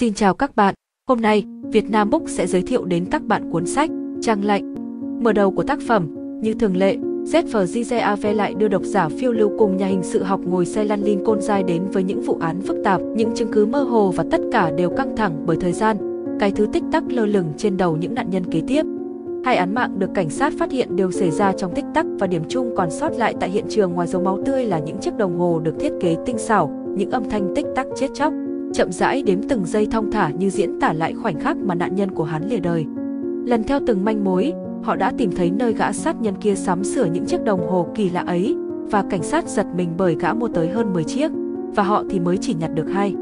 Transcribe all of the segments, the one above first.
Xin chào các bạn, hôm nay Việt Nam Book sẽ giới thiệu đến các bạn cuốn sách Trang lạnh. Mở đầu của tác phẩm, như thường lệ, ZFGZAV lại đưa độc giả phiêu lưu cùng nhà hình sự học ngồi xe lăn Lincoln dài đến với những vụ án phức tạp, những chứng cứ mơ hồ và tất cả đều căng thẳng bởi thời gian, cái thứ tích tắc lơ lửng trên đầu những nạn nhân kế tiếp. Hai án mạng được cảnh sát phát hiện đều xảy ra trong tích tắc và điểm chung còn sót lại tại hiện trường ngoài dấu máu tươi là những chiếc đồng hồ được thiết kế tinh xảo, những âm thanh tích tắc chết chóc, chậm rãi đếm từng giây thong thả như diễn tả lại khoảnh khắc mà nạn nhân của hắn lìa đời. Lần theo từng manh mối, họ đã tìm thấy nơi gã sát nhân kia sắm sửa những chiếc đồng hồ kỳ lạ ấy và cảnh sát giật mình bởi gã mua tới hơn 10 chiếc và họ thì mới chỉ nhặt được hai.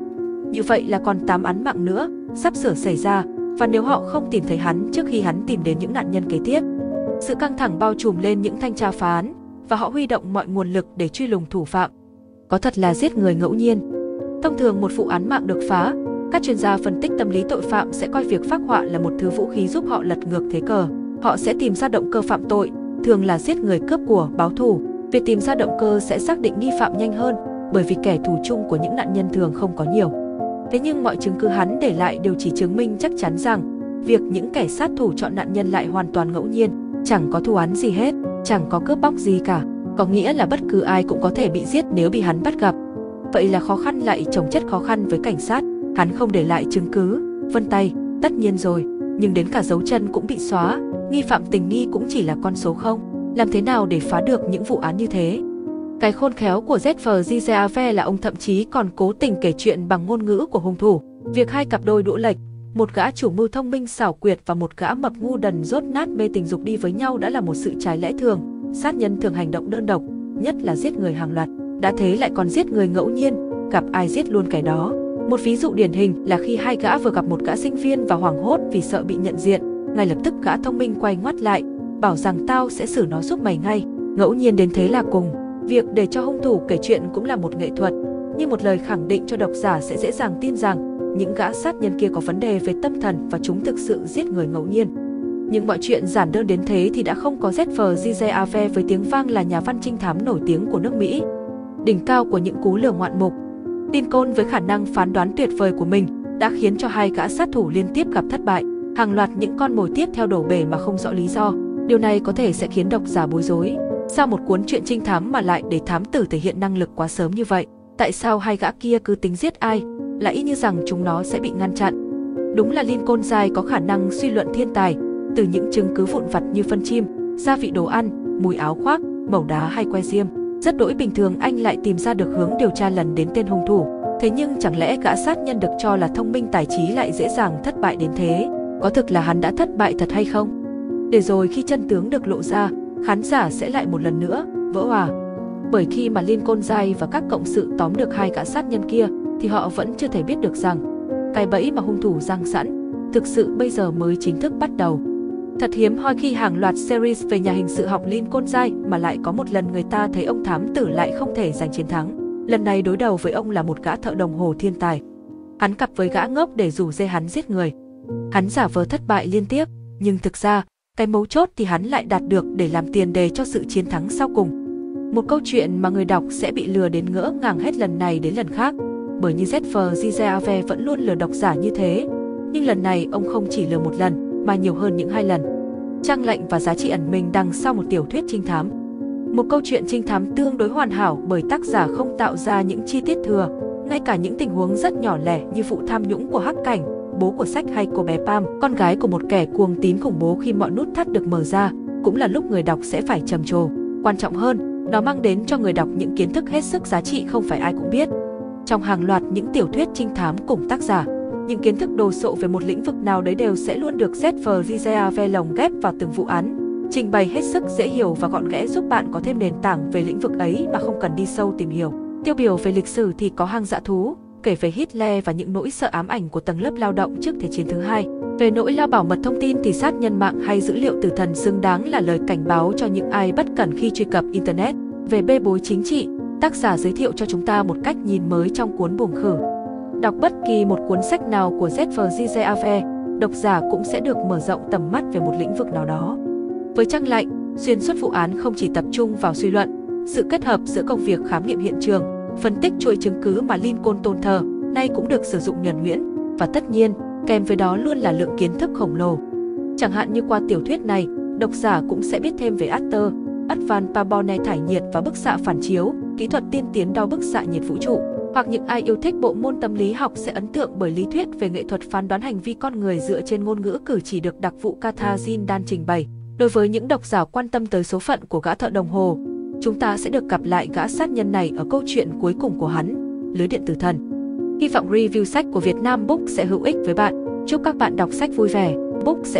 Như vậy là còn 8 án mạng nữa sắp sửa xảy ra và nếu họ không tìm thấy hắn trước khi hắn tìm đến những nạn nhân kế tiếp. Sự căng thẳng bao trùm lên những thanh tra phá án và họ huy động mọi nguồn lực để truy lùng thủ phạm. Có thật là giết người ngẫu nhiên. Thông thường một vụ án mạng được phá, các chuyên gia phân tích tâm lý tội phạm sẽ coi việc phác họa là một thứ vũ khí giúp họ lật ngược thế cờ. Họ sẽ tìm ra động cơ phạm tội, thường là giết người cướp của, báo thù. Việc tìm ra động cơ sẽ xác định nghi phạm nhanh hơn, bởi vì kẻ thù chung của những nạn nhân thường không có nhiều. Thế nhưng mọi chứng cứ hắn để lại đều chỉ chứng minh chắc chắn rằng việc những kẻ sát thủ chọn nạn nhân lại hoàn toàn ngẫu nhiên, chẳng có thù án gì hết, chẳng có cướp bóc gì cả, có nghĩa là bất cứ ai cũng có thể bị giết nếu bị hắn bắt gặp. Vậy là khó khăn lại chồng chất khó khăn với cảnh sát, hắn không để lại chứng cứ, vân tay, tất nhiên rồi, nhưng đến cả dấu chân cũng bị xóa, nghi phạm tình nghi cũng chỉ là con số không. Làm thế nào để phá được những vụ án như thế? Cái khôn khéo của ZFGZAV là ông thậm chí còn cố tình kể chuyện bằng ngôn ngữ của hung thủ. Việc hai cặp đôi đũa lệch, một gã chủ mưu thông minh xảo quyệt và một gã mập ngu đần rốt nát mê tình dục đi với nhau đã là một sự trái lẽ thường. Sát nhân thường hành động đơn độc, nhất là giết người hàng loạt. Đã thế lại còn giết người ngẫu nhiên, gặp ai giết luôn kẻ đó. Một ví dụ điển hình là khi hai gã vừa gặp một gã sinh viên và hoảng hốt vì sợ bị nhận diện, ngay lập tức gã thông minh quay ngoắt lại, bảo rằng tao sẽ xử nó giúp mày ngay. Ngẫu nhiên đến thế là cùng. Việc để cho hung thủ kể chuyện cũng là một nghệ thuật, như một lời khẳng định cho độc giả sẽ dễ dàng tin rằng những gã sát nhân kia có vấn đề về tâm thần và chúng thực sự giết người ngẫu nhiên. Nhưng mọi chuyện giản đơn đến thế thì đã không có ZFGZAV với tiếng vang là nhà văn trinh thám nổi tiếng của nước Mỹ. Đỉnh cao của những cú lừa ngoạn mục. Lincoln với khả năng phán đoán tuyệt vời của mình đã khiến cho hai gã sát thủ liên tiếp gặp thất bại, hàng loạt những con mồi tiếp theo đổ bể mà không rõ lý do. Điều này có thể sẽ khiến độc giả bối rối. Sao một cuốn truyện trinh thám mà lại để thám tử thể hiện năng lực quá sớm như vậy? Tại sao hai gã kia cứ tính giết ai, lại y như rằng chúng nó sẽ bị ngăn chặn? Đúng là Lincoln Dài có khả năng suy luận thiên tài, từ những chứng cứ vụn vặt như phân chim, gia vị đồ ăn, mùi áo khoác, màu đá hay que diêm. Rất đỗi bình thường anh lại tìm ra được hướng điều tra lần đến tên hung thủ. Thế nhưng chẳng lẽ gã sát nhân được cho là thông minh tài trí lại dễ dàng thất bại đến thế? Có thực là hắn đã thất bại thật hay không? Để rồi khi chân tướng được lộ ra, khán giả sẽ lại một lần nữa vỡ hòa. Bởi khi mà Liên Côn và các cộng sự tóm được hai gã sát nhân kia, thì họ vẫn chưa thể biết được rằng cái bẫy mà hung thủ giăng sẵn thực sự bây giờ mới chính thức bắt đầu. Thật hiếm hoi khi hàng loạt series về nhà hình sự học Lincoln Côn mà lại có một lần người ta thấy ông thám tử lại không thể giành chiến thắng. Lần này đối đầu với ông là một gã thợ đồng hồ thiên tài. Hắn cặp với gã ngốc để rủ dê hắn giết người. Hắn giả vờ thất bại liên tiếp, nhưng thực ra cái mấu chốt thì hắn lại đạt được để làm tiền đề cho sự chiến thắng sau cùng. Một câu chuyện mà người đọc sẽ bị lừa đến ngỡ ngàng hết lần này đến lần khác, bởi như Zephyr Gizeave vẫn luôn lừa độc giả như thế. Nhưng lần này ông không chỉ lừa một lần, mà nhiều hơn những hai lần. Trang lệnh và giá trị ẩn mình đằng sau một tiểu thuyết trinh thám. Một câu chuyện trinh thám tương đối hoàn hảo bởi tác giả không tạo ra những chi tiết thừa, ngay cả những tình huống rất nhỏ lẻ như vụ tham nhũng của Hắc Cảnh, bố của sách hay cô bé Pam, con gái của một kẻ cuồng tín khủng bố khi mọi nút thắt được mở ra, cũng là lúc người đọc sẽ phải trầm trồ. Quan trọng hơn, nó mang đến cho người đọc những kiến thức hết sức giá trị không phải ai cũng biết. Trong hàng loạt những tiểu thuyết trinh thám cùng tác giả, những kiến thức đồ sộ về một lĩnh vực nào đấy đều sẽ luôn được ZFGZAV lồng ghép vào từng vụ án, trình bày hết sức dễ hiểu và gọn ghẽ giúp bạn có thêm nền tảng về lĩnh vực ấy mà không cần đi sâu tìm hiểu. Tiêu biểu về lịch sử thì có hang dã thú, kể về Hitler và những nỗi sợ ám ảnh của tầng lớp lao động trước Thế chiến thứ hai. Về nỗi lo bảo mật thông tin thì sát nhân mạng hay dữ liệu tử thần xứng đáng là lời cảnh báo cho những ai bất cẩn khi truy cập Internet. Về bê bối chính trị, tác giả giới thiệu cho chúng ta một cách nhìn mới trong cuốn Buồng khử. Đọc bất kỳ một cuốn sách nào của ZFGZAV, độc giả cũng sẽ được mở rộng tầm mắt về một lĩnh vực nào đó. Với trang lạnh, xuyên suốt vụ án không chỉ tập trung vào suy luận, sự kết hợp giữa công việc khám nghiệm hiện trường, phân tích chuỗi chứng cứ mà Lincoln tôn thờ, nay cũng được sử dụng nhuần nhuyễn. và tất nhiên, kèm với đó luôn là lượng kiến thức khổng lồ. Chẳng hạn như qua tiểu thuyết này, độc giả cũng sẽ biết thêm về Aster, Advan Pabone thải nhiệt và bức xạ phản chiếu, kỹ thuật tiên tiến đo bức xạ nhiệt vũ trụ. Hoặc những ai yêu thích bộ môn tâm lý học sẽ ấn tượng bởi lý thuyết về nghệ thuật phán đoán hành vi con người dựa trên ngôn ngữ cử chỉ được đặc vụ Kathazin Dan trình bày. Đối với những độc giả quan tâm tới số phận của gã thợ đồng hồ, chúng ta sẽ được gặp lại gã sát nhân này ở câu chuyện cuối cùng của hắn, Lưới điện tử thần. Hy vọng review sách của Việt Nam Book sẽ hữu ích với bạn. Chúc các bạn đọc sách vui vẻ. Book sẽ